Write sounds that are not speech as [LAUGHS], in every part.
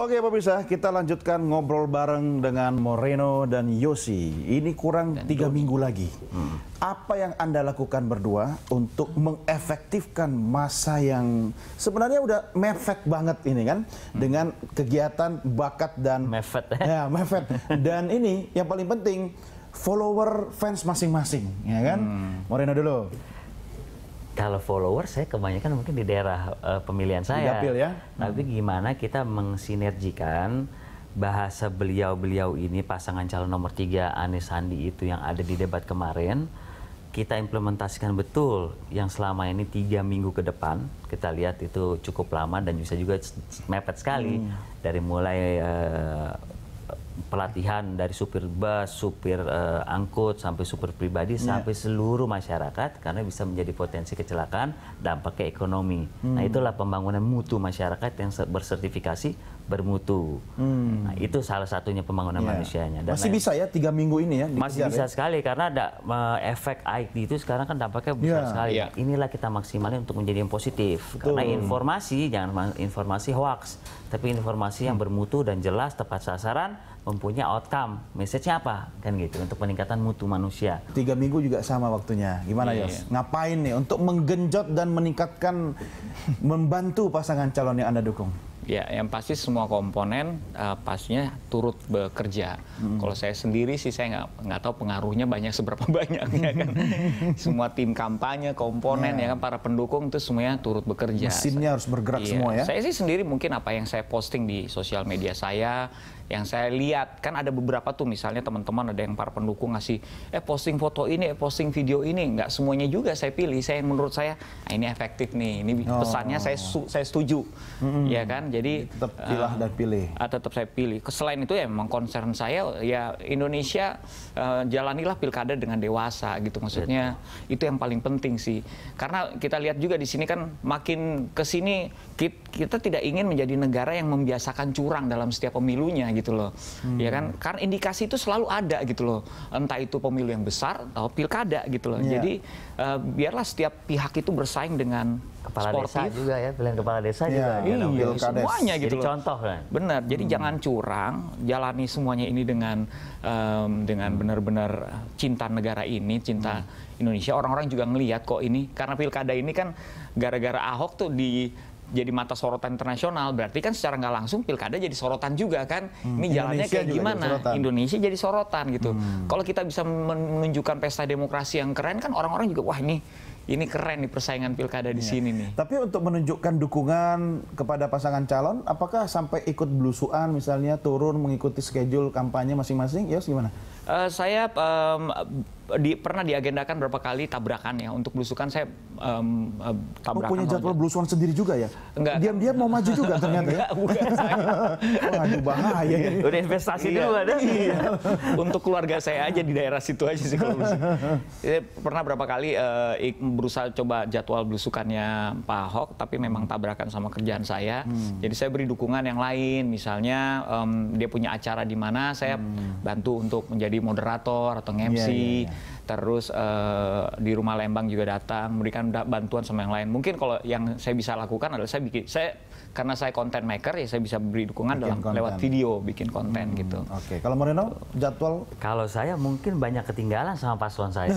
Oke pemirsa, kita lanjutkan ngobrol bareng dengan Moreno dan Yosi. Ini kurang tiga minggu lagi. Hmm. Apa yang Anda lakukan berdua untuk mengefektifkan masa yang sebenarnya udah mepet banget ini kan? Hmm. Dengan kegiatan bakat dan... Mepet. [LAUGHS] Ya, mepet. dan ini yang paling penting, follower fans masing-masing. Ya kan? Hmm. Moreno dulu kalau follower saya kebanyakan mungkin di daerah uh, pemilihan saya. Dapil ya. Tapi hmm. gimana kita mensinergikan bahasa beliau-beliau ini pasangan calon nomor tiga Anies Sandi itu yang ada di debat kemarin kita implementasikan betul yang selama ini tiga minggu ke depan kita lihat itu cukup lama dan bisa juga mepet sekali hmm. dari mulai uh, pelatihan dari supir bus, supir uh, angkut sampai supir pribadi yeah. sampai seluruh masyarakat karena bisa menjadi potensi kecelakaan dampak ke ekonomi. Hmm. Nah, itulah pembangunan mutu masyarakat yang bersertifikasi bermutu. Hmm. Nah, itu salah satunya pembangunan yeah. manusianya. Dan masih bisa ya tiga minggu ini ya? Masih bisa ya? sekali karena ada uh, efek IT itu sekarang kan dampaknya besar yeah. sekali. Yeah. Inilah kita maksimalin untuk menjadi yang positif. Betul. Karena informasi jangan informasi hoax, tapi informasi hmm. yang bermutu dan jelas tepat sasaran mempunyai outcome. Message-nya apa? Kan gitu, untuk peningkatan mutu manusia. Tiga minggu juga sama waktunya. Gimana yeah. Yos? Iya. Ngapain nih untuk menggenjot dan meningkatkan, membantu pasangan calon yang Anda dukung? Ya, yang pasti semua komponen uh, pastinya turut bekerja. Hmm. Kalau saya sendiri sih saya nggak nggak tahu pengaruhnya banyak seberapa [LAUGHS] banyak ya kan. semua tim kampanye, komponen yeah. ya kan para pendukung itu semuanya turut bekerja. Mesinnya harus bergerak iya. semua ya. Saya sih sendiri mungkin apa yang saya posting di sosial media saya yang saya lihat kan ada beberapa tuh misalnya teman-teman ada yang para pendukung ngasih eh posting foto ini eh posting video ini. Nggak semuanya juga saya pilih. Saya menurut saya ah, ini efektif nih. Ini oh. pesannya saya su saya setuju. Mm-hmm. ya kan? Jadi tetap pilih uh, dan pilih. uh, tetap saya pilih. Selain itu ya memang concern saya ya Indonesia uh, jalanilah pilkada dengan dewasa gitu. Maksudnya Betul. itu yang paling penting sih. Karena kita lihat juga di sini kan makin ke sini kita tidak ingin menjadi negara yang membiasakan curang dalam setiap pemilunya gitu loh. Hmm. Ya kan? Karena indikasi itu selalu ada gitu loh. Entah itu pemilu yang besar atau pilkada gitu loh. Yeah. Jadi uh, biarlah setiap pihak itu bersaing dengan kepala sportif. desa juga ya, pilihan kepala desa yeah. juga. Iya, ya, semuanya gitu Jadi loh. contoh kan. Benar. Jadi hmm. jangan curang, jalani semuanya ini dengan um, dengan benar-benar cinta negara ini, cinta hmm. Indonesia. Orang-orang juga ngelihat kok ini karena pilkada ini kan gara-gara Ahok tuh di jadi mata sorotan internasional berarti kan secara nggak langsung pilkada jadi sorotan juga kan hmm. ini jalannya Indonesia kayak gimana jadi Indonesia jadi sorotan gitu hmm. kalau kita bisa menunjukkan pesta demokrasi yang keren kan orang-orang juga wah ini ini keren nih persaingan pilkada di iya. sini nih. Tapi untuk menunjukkan dukungan kepada pasangan calon, apakah sampai ikut belusuan misalnya turun mengikuti schedule kampanye masing-masing? Ya, gimana? Uh, saya um, di, pernah diagendakan berapa kali tabrakan ya untuk belusukan saya um, uh, tabrakan. Oh, punya jadwal belusukan sendiri juga ya? Enggak. Diam-diam mau maju juga ternyata ya? Enggak, bukan saya. Waduh bahaya ini. Udah investasi iya. dulu ada. Iya. untuk keluarga saya aja di daerah situ aja sih kalau pernah berapa kali uh, berusaha coba jadwal belusukannya Pak Ahok tapi memang tabrakan sama kerjaan saya. Hmm. Jadi saya beri dukungan yang lain misalnya um, dia punya acara di mana saya hmm. bantu untuk menjadi moderator atau MC. Yeah, yeah, yeah terus uh, di rumah Lembang juga datang memberikan bantuan sama yang lain. Mungkin kalau yang saya bisa lakukan adalah saya bikin saya karena saya content maker ya saya bisa beri dukungan bikin dalam konten. lewat video bikin konten hmm, gitu. Oke, okay. kalau Moreno jadwal? Kalau saya mungkin banyak ketinggalan sama paslon saya.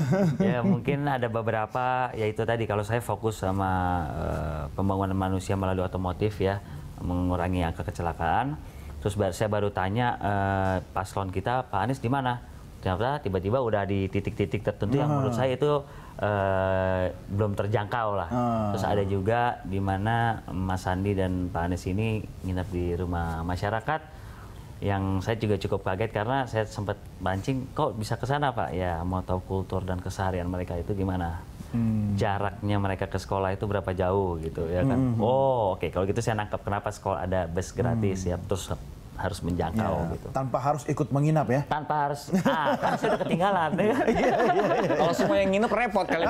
[LAUGHS] ya mungkin ada beberapa ya itu tadi kalau saya fokus sama uh, pembangunan manusia melalui otomotif ya mengurangi angka kecelakaan. Terus saya baru tanya uh, paslon kita Pak Anies di mana? Ternyata tiba-tiba udah di titik-titik tertentu yang menurut saya itu uh, belum terjangkau lah. Uh. Terus ada juga di mana Mas Sandi dan Pak Anies ini nginep di rumah masyarakat yang saya juga cukup kaget karena saya sempat mancing kok bisa ke sana Pak ya mau tahu kultur dan keseharian mereka itu gimana hmm. jaraknya mereka ke sekolah itu berapa jauh gitu ya kan hmm. oh oke okay. kalau gitu saya nangkep kenapa sekolah ada bus gratis hmm. ya terus harus menjangkau ya, gitu. Tanpa harus ikut menginap ya? Tanpa harus, ah kan sudah ketinggalan. ya, iya, iya. Kalau semua yang nginep repot kali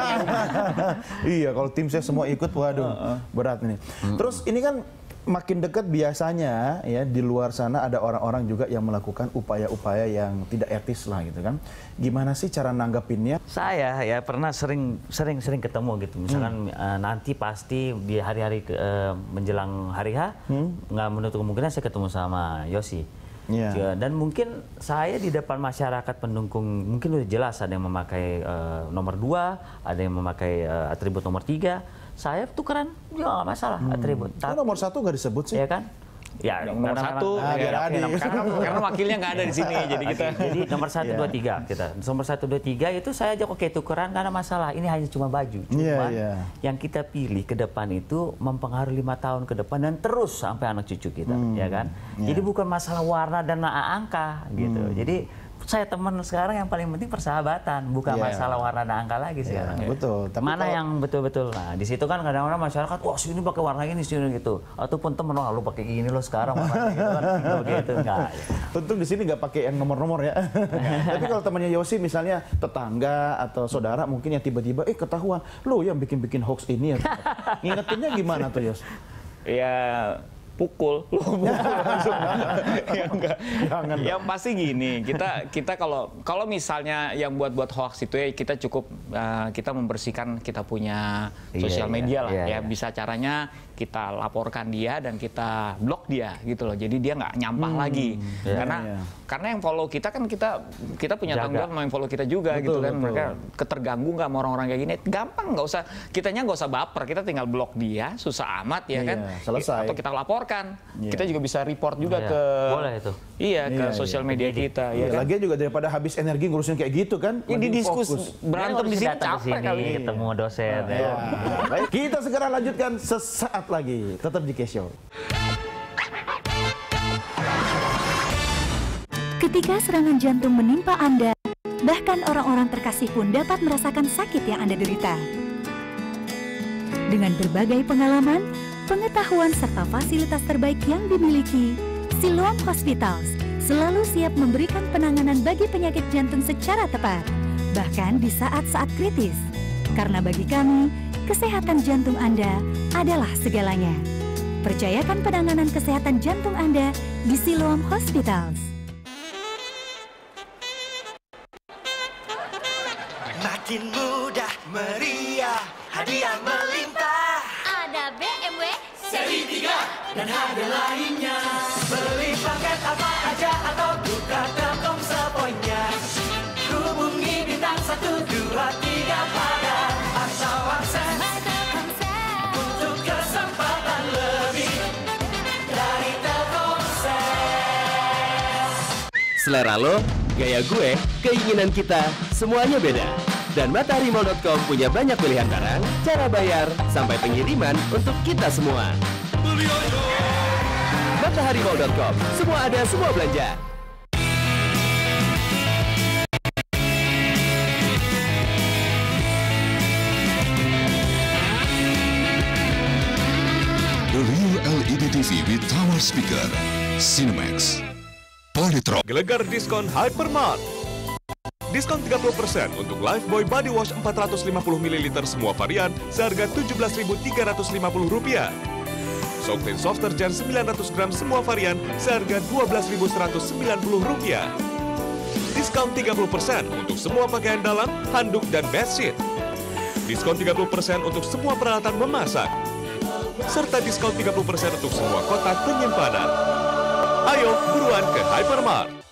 [LAUGHS] iya, kalau tim saya semua ikut, waduh berat ini. Terus ini kan makin dekat biasanya ya di luar sana ada orang-orang juga yang melakukan upaya-upaya yang tidak etis lah gitu kan. Gimana sih cara nanggapinnya? Saya ya pernah sering sering sering ketemu gitu. Misalkan eh, nanti pasti di hari-hari eh, menjelang hari H nggak menutup kemungkinan saya ketemu sama Yosi. Iya. Ya, Dan mungkin saya di depan masyarakat pendukung mungkin udah jelas ada yang memakai eh, nomor dua, ada yang memakai eh, atribut nomor tiga. Saya tukeran juga nggak masalah atribut. Kok Tapi nomor satu nggak disebut sih? ya kan? Ya, nomor karena satu memang- Ah, biar ya, adil. nomor- karena karena wakilnya nggak ada di sini jadi kita Oke, jadi nomor satu Iya. dua tiga kita nomor satu dua tiga itu saya aja oke tukeran ada masalah ini hanya cuma baju cuma Iya, iya. yang kita pilih ke depan itu mempengaruhi lima tahun ke depan dan terus sampai anak cucu kita ya kan iya. jadi bukan masalah warna dan angka gitu jadi saya teman sekarang yang paling penting persahabatan bukan Iya. masalah warna dan angka lagi Ya, sekarang betul. Tapi mana kalau- yang betul-betul nah di situ kan kadang-kadang masyarakat wah sini pakai warna ini sini gitu ataupun temen wah lu pakai gini lo sekarang warnanya gitu kan [LAUGHS] Nggak begitu enggak Untung di sini nggak pakai yang nomor-nomor ya. [LAUGHS] Tapi kalau temannya Yosi misalnya tetangga atau saudara mungkin yang tiba-tiba eh ketahuan, lo yang bikin-bikin hoax ini ya. [LAUGHS] Ngingetinnya gimana tuh Yos? ya pukul. [LAUGHS] Pukul. Langsung ya enggak. Yang pasti gini. Kita kita kalau kalau misalnya yang buat buat hoax itu ya kita cukup uh, kita membersihkan kita punya Iya, sosial iya, media lah. iya, ya iya. bisa caranya kita laporkan dia dan kita blok dia gitu loh. Jadi dia nggak nyampah lagi. Iya, karena iya. karena yang follow kita kan kita kita punya tanggung jawab sama yang follow kita juga Betul, gitu kan. betul. mereka keterganggu nggak sama orang-orang kayak gini. Gampang nggak usah kitanya nggak usah baper. Kita tinggal blok dia susah amat ya Iya, kan. selesai. atau kita laporkan Iya. kita juga bisa report juga Iya, ke boleh itu. iya ke Iya, sosial media kita Ya, ya kan lagian juga daripada habis energi ngurusin kayak gitu kan. ini mending diskus fokus. berantem di sini capek kali ketemu dosen ya. Ya, baik. Kita segera lanjutkan sesaat lagi. Tetap di K Show. Ketika serangan jantung menimpa Anda, bahkan orang-orang terkasih pun dapat merasakan sakit yang Anda derita. Dengan berbagai pengalaman, pengetahuan serta fasilitas terbaik yang dimiliki, Siloam Hospitals selalu siap memberikan penanganan bagi penyakit jantung secara tepat, bahkan di saat-saat kritis. Karena bagi kami, kesehatan jantung Anda adalah segalanya. Percayakan penanganan kesehatan jantung Anda di Siloam Hospitals. Makin mudah meriah, hadiah melimpah Ada BMW Seri 3 dan hadiah lainnya. Beli paket apa aja atau buka telkom sepoinnya. Hubungi bintang 123 pada atau akses. Untuk kesempatan lebih dari Telkomsel Selera lo, gaya gue, keinginan kita, semuanya beda. Dan Mataharimall.com punya banyak pilihan barang, cara bayar, sampai pengiriman untuk kita semua. Mataharimall.com, semua ada, semua belanja. The real LED TV with tower speaker, Cinemax, Polytron. Gelegar diskon Hypermart. Diskon 30% untuk Lifebuoy Body Wash 450 ml semua varian seharga Rp17.350. Softclean Soft Detergent 900 gram semua varian seharga Rp12.190. Diskon 30% untuk semua pakaian dalam, handuk, dan bedsheet. Diskon 30% untuk semua peralatan memasak. Serta diskon 30% untuk semua kotak penyimpanan. Ayo buruan ke Hypermart.